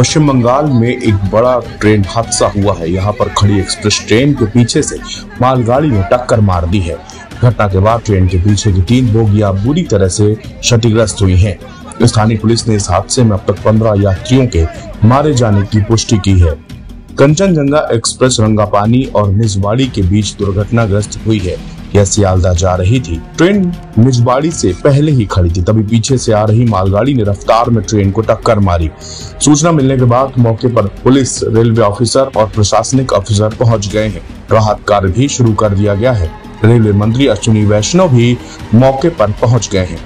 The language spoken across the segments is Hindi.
पश्चिम बंगाल में एक बड़ा ट्रेन हादसा हुआ है। यहाँ पर खड़ी एक्सप्रेस ट्रेन के पीछे से मालगाड़ी ने टक्कर मार दी है। घटना के बाद ट्रेन के पीछे की तीन बोगियाँ बुरी तरह से क्षतिग्रस्त हुई हैं। स्थानीय पुलिस ने इस हादसे में अब तक पंद्रह यात्रियों के मारे जाने की पुष्टि की है। कंचनजंगा एक्सप्रेस रंगापानी और निजवाड़ी के बीच दुर्घटनाग्रस्त हुई है। यह सियालदा जा रही थी। ट्रेन निजवाड़ी से पहले ही खड़ी थी। तभी पीछे से आ रही मालगाड़ी ने रफ्तार में ट्रेन को टक्कर मारी। सूचना मिलने के बाद मौके पर पुलिस, रेलवे ऑफिसर और प्रशासनिक अफसर पहुँच गए हैं। राहत कार्य भी शुरू कर दिया गया है। रेलवे मंत्री अश्विनी वैष्णव भी मौके पर पहुँच गए हैं।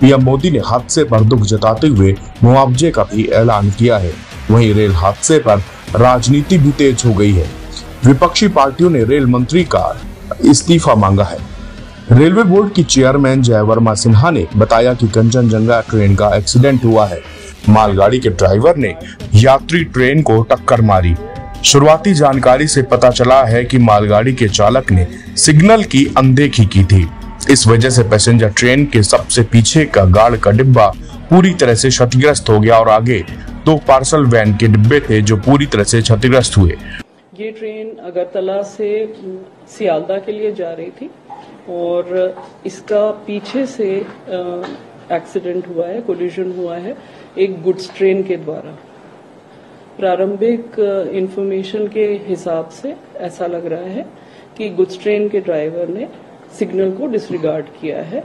पीएम मोदी ने हादसे पर दुख जताते हुए मुआवजे का भी ऐलान किया है। वहीं रेल हादसे पर राजनीति भी तेज हो गई है। विपक्षी पार्टियों ने रेल मंत्री का इस्तीफा मांगा है। रेलवे बोर्ड की चेयरमैन जय वर्मा सिन्हा ने बताया कि कंचनजंगा ट्रेन का एक्सीडेंट हुआ है। मालगाड़ी के ड्राइवर ने यात्री ट्रेन को टक्कर मारी। शुरुआती जानकारी से पता चला है कि मालगाड़ी के चालक ने सिग्नल की अनदेखी की थी। इस वजह से पैसेंजर ट्रेन के सबसे पीछे का गार्ड का डिब्बा पूरी तरह से क्षतिग्रस्त हो गया और आगे दो पार्सल वैन के डिब्बे थे जो पूरी तरह से क्षतिग्रस्त हुए। ये ट्रेन अगरतला से सियालदा के लिए जा रही थी और इसका पीछे से एक्सीडेंट हुआ है कोलिजन हुआ है एक गुड्स ट्रेन के द्वारा। प्रारंभिक इंफॉर्मेशन के हिसाब से ऐसा लग रहा है कि गुड्स ट्रेन के ड्राइवर ने सिग्नल को डिसरिगार्ड किया है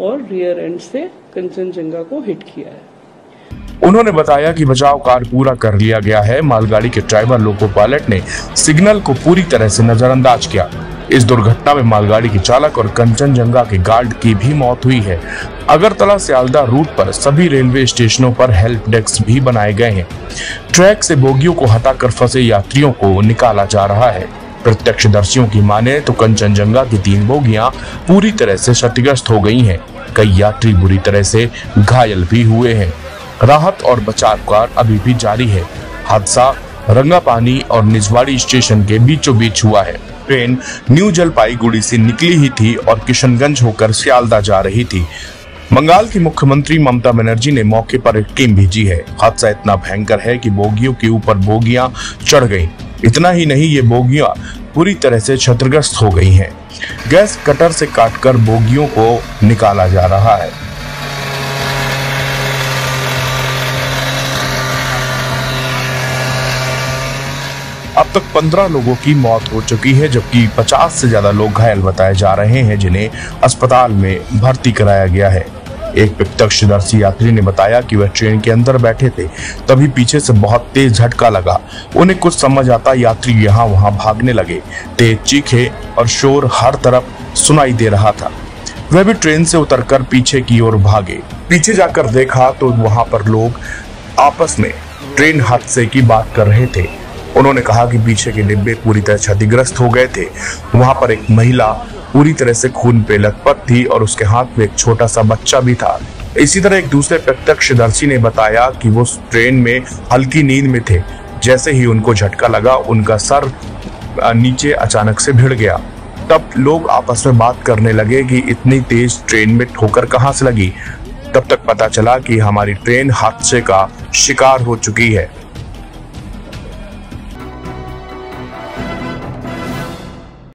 और रियर एंड से कंचनजंगा को हिट किया है। उन्होंने बताया कि बचाव कार्य पूरा कर लिया गया है। मालगाड़ी के ड्राइवर, लोको पायलट ने सिग्नल को पूरी तरह से नजरअंदाज किया। इस दुर्घटना में मालगाड़ी के चालक और कंचनजंगा के गार्ड की भी मौत हुई है। अगरतला सियालदा रूट पर सभी रेलवे स्टेशनों पर हेल्प डेस्क भी बनाए गए हैं। ट्रैक से बोगियों को हटाकर फंसे यात्रियों को निकाला जा रहा है। प्रत्यक्षदर्शियों की माने तो कंचनजंगा की तीन बोगियाँ पूरी तरह से क्षतिग्रस्त हो गई हैं। कई यात्री बुरी तरह से घायल भी हुए हैं। राहत और बचाव कार्य अभी भी जारी है। हादसा रंगापानी और निजवाड़ी स्टेशन के बीचों बीच हुआ है। ट्रेन न्यू जलपाईगुड़ी से निकली ही थी और किशनगंज होकर सियालदा जा रही थी। बंगाल की मुख्यमंत्री ममता बनर्जी ने मौके पर एक टीम भेजी है। हादसा इतना भयंकर है कि बोगियों के ऊपर बोगियाँ चढ़ गईं। इतना ही नहीं, ये बोगियाँ पूरी तरह से क्षतिग्रस्त हो गई हैं। गैस कटर से काटकर बोगियों को निकाला जा रहा है। तक 15 लोगों की मौत हो चुकी है, जबकि 50 से ज़्यादा लोग घायल बताए जा रहे हैं, जिन्हें अस्पताल में भर्ती कराया गया है। एक प्रत्यक्षदर्शी यात्री ने बताया कि वह ट्रेन के अंदर बैठे थे, तभी पीछे से बहुत तेज झटका लगा। उन्हें कुछ समझ आता यात्री यहाँ वहाँ भागने लगे। तेज चीखे और शोर हर तरफ़ सुनाई दे रहा था। वह भी ट्रेन से उतरकर पीछे की ओर भागे। पीछे जाकर देखा तो वहाँ पर लोग आपस में ट्रेन हादसे की बात कर रहे थे। उन्होंने कहा कि पीछे के डिब्बे पूरी तरह क्षतिग्रस्त हो गए थे। वहाँ पर एक महिला पूरी तरह से खून पे लथपथ थी और उसके हाथ में एक छोटा सा बच्चा भी था। इसी तरह एक दूसरे प्रत्यक्षदर्शी ने बताया कि वो ट्रेन में हल्की नींद में थे। जैसे ही उनको झटका लगा, उनका सर नीचे अचानक से भिड़ गया। तब लोग आपस में बात करने लगे कि इतनी तेज ट्रेन में ठोकर कहाँ से लगी। तब तक पता चला कि हमारी ट्रेन हादसे का शिकार हो चुकी है।